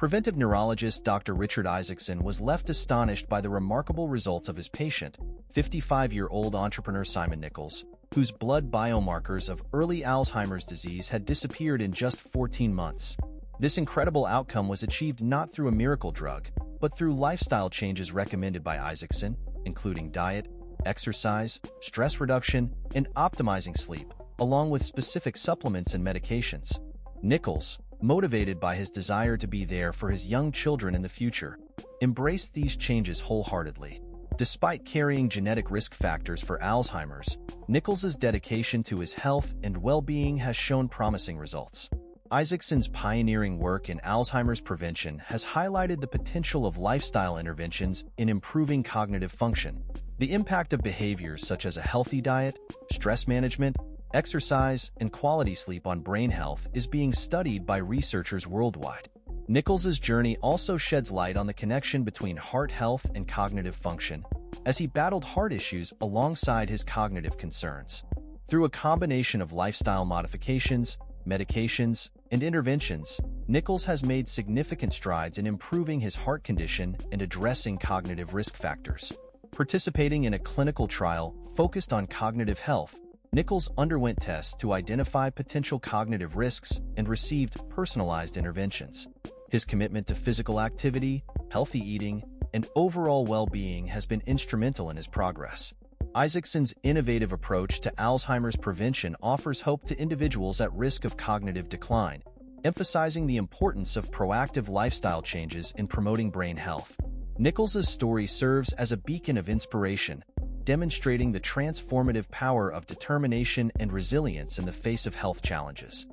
Preventive neurologist Dr. Richard Isaacson was left astonished by the remarkable results of his patient, 55-year-old entrepreneur Simon Nicholls, whose blood biomarkers of early Alzheimer's disease had disappeared in just 14 months. This incredible outcome was achieved not through a miracle drug, but through lifestyle changes recommended by Isaacson, including diet, exercise, stress reduction, and optimizing sleep, along with specific supplements and medications. Nicholls, motivated by his desire to be there for his young children in the future, embraced these changes wholeheartedly. Despite carrying genetic risk factors for Alzheimer's, Nicholls's dedication to his health and well-being has shown promising results. Isaacson's pioneering work in Alzheimer's prevention has highlighted the potential of lifestyle interventions in improving cognitive function. The impact of behaviors such as a healthy diet, stress management, exercise, and quality sleep on brain health is being studied by researchers worldwide. Nicholls's journey also sheds light on the connection between heart health and cognitive function, as he battled heart issues alongside his cognitive concerns. Through a combination of lifestyle modifications, medications, and interventions, Nicholls has made significant strides in improving his heart condition and addressing cognitive risk factors. Participating in a clinical trial focused on cognitive health, Nicholls underwent tests to identify potential cognitive risks and received personalized interventions. His commitment to physical activity, healthy eating, and overall well-being has been instrumental in his progress. Isaacson's innovative approach to Alzheimer's prevention offers hope to individuals at risk of cognitive decline, emphasizing the importance of proactive lifestyle changes in promoting brain health. Nicholls's story serves as a beacon of inspiration, demonstrating the transformative power of determination and resilience in the face of health challenges.